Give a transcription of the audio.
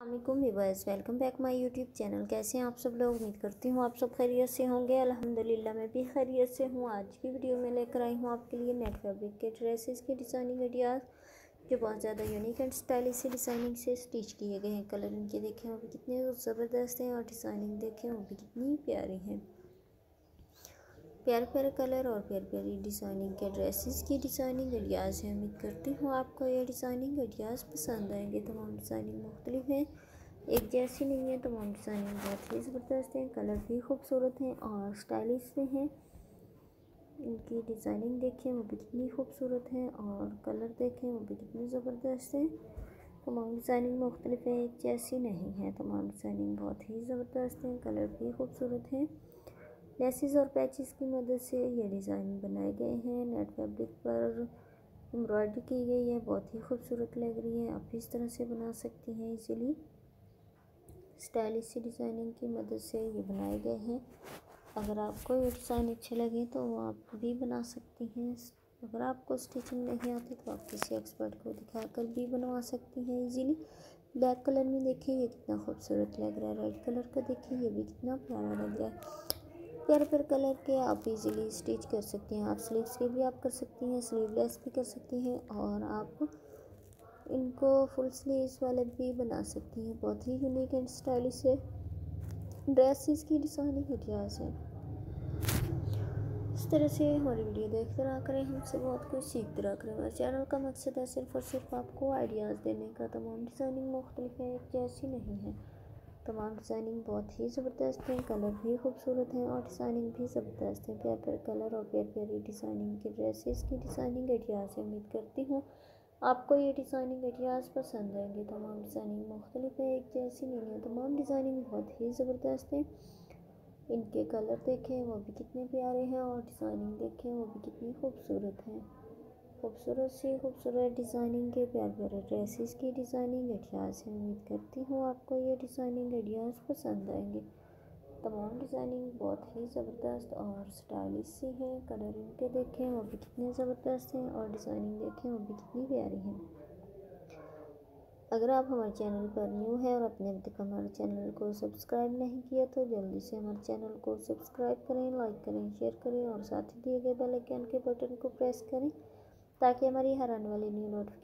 Allam weavers welcome back my YouTube channel कैसे हैं आप सब लोग? उम्मीद करती हूँ आप सब खैरियत से होंगे। अल्हम्दुलिल्लाह, मैं भी खैरियत से हूँ। आज की वीडियो में लेकर आई हूँ आपके लिए नेट फैब्रिक के ड्रेसेस के डिज़ाइनिंग आइडियाज़ जो बहुत ज़्यादा यूनिक एंड स्टाइलिश से डिज़ाइनिंग से स्टिच किए गए हैं। कलर इनके देखें, वो भी कितने ज़बरदस्त हैं और डिज़ाइनिंग देखें, वो भी कितनी प्यारी हैं। प्यारे प्यारे कलर और प्यारी प्यारी डिज़ाइनिंग के ड्रेसेस की डिज़ाइनिंग आइडियाज़ है उम्मीद करती हूँ आपको ये डिज़ाइनिंग आइडियाज़ पसंद आएँगे। तमाम डिज़ाइनिंग मुख्तलिफ़ हैं। एक जैसी नहीं है, तमाम डिज़ाइनिंग बहुत ही ज़बरदस्त हैं। कलर भी खूबसूरत हैं और स्टाइलिश से हैं। इनकी डिज़ाइनिंग देखें, वो भी कितनी खूबसूरत है और कलर देखें, वो भी कितने ज़बरदस्त हैं। तमाम डिज़ाइनिंग मुख्तलिफ़ है, एक जैसी नहीं है। तमाम डिज़ाइनिंग बहुत ही ज़बरदस्त हैं, कलर भी खूबसूरत हैं। लेसिस और पैचेस की मदद से ये डिज़ाइन बनाए गए हैं। नेट फैब्रिक पर एम्ब्रॉयडरी की गई है, बहुत ही खूबसूरत लग रही है। आप इस तरह से बना सकती हैं इजीली। स्टाइलिश डिज़ाइनिंग की मदद से ये बनाए गए हैं। अगर आपको ये डिज़ाइन अच्छे लगे तो आप भी बना सकती हैं। अगर आपको स्टिचिंग नहीं आती तो आप किसी एक्सपर्ट को दिखाकर भी बनवा सकती हैं इजीली। ब्लैक कलर में देखिए, ये कितना खूबसूरत लग रहा है। रेड कलर का देखिए, ये भी कितना प्यारा लग रहा है। प्यारे प्यारे कलर के आप इजीली स्टिच कर सकती हैं, आप स्लीव्स के भी आप कर सकती हैं, स्लीवलेस भी कर सकती हैं और आप इनको फुल स्लीव्स वाले भी बना सकती हैं। बहुत ही यूनिक एंड स्टाइलिश है। ड्रेसेस की डिज़ाइनिंग इतिहास है। इस तरह से हमारी वीडियो देखते रहा करें। हमसे बहुत कुछ सीखते रहा करें। हमारे चैनल का मकसद है सिर्फ़ और सिर्फ़ आपको आइडियाज़ देने का। तमाम डिज़ाइनिंग मुख्तलिफ़ है एक जैसी नहीं है। तमाम डिज़ाइनिंग बहुत ही ज़बरदस्त है, कलर भी खूबसूरत हैं और डिज़ाइनिंग भी ज़बरदस्त है। प्यार प्यार कलर और प्यार प्यारी डिज़ाइनिंग के ड्रेसेस की डिज़ाइनिंग आइडियाज़ से उम्मीद करती हूँ आपको ये डिज़ाइनिंग आइडियाज़ पसंद आएँगे। तमाम डिज़ाइनिंग मुख्तलिफ़ है, एक जैसी नहीं है। तमाम डिज़ाइनिंग बहुत ही ज़बरदस्त है। इनके कलर देखें, वो भी कितने प्यारे हैं और डिज़ाइनिंग देखें, वो भी कितनी खूबसूरत है। खूबसूरत सी, खूबसूरत डिज़ाइनिंग के प्यार प्यारे ड्रेसेस की डिज़ाइनिंग आइडियाज़ है उम्मीद करती हूँ आपको ये डिज़ाइनिंग आइडियाज़ पसंद आएँगे। तमाम डिज़ाइनिंग बहुत ही ज़बरदस्त और स्टाइलिश सी है। कलर इनके देखें, वो भी कितने ज़बरदस्त हैं और डिज़ाइनिंग देखें, वो भी कितनी प्यारी हैं। अगर आप हमारे चैनल पर न्यू हैं और अपने अभी तक हमारे चैनल को सब्सक्राइब नहीं किया तो जल्दी से हमारे चैनल को सब्सक्राइब करें लाइक करें शेयर करें और साथ ही दिए गए बेल आइकन के बटन को प्रेस करें। ताकि हमारी हर आने वाली न्यू नोटिफिकेशन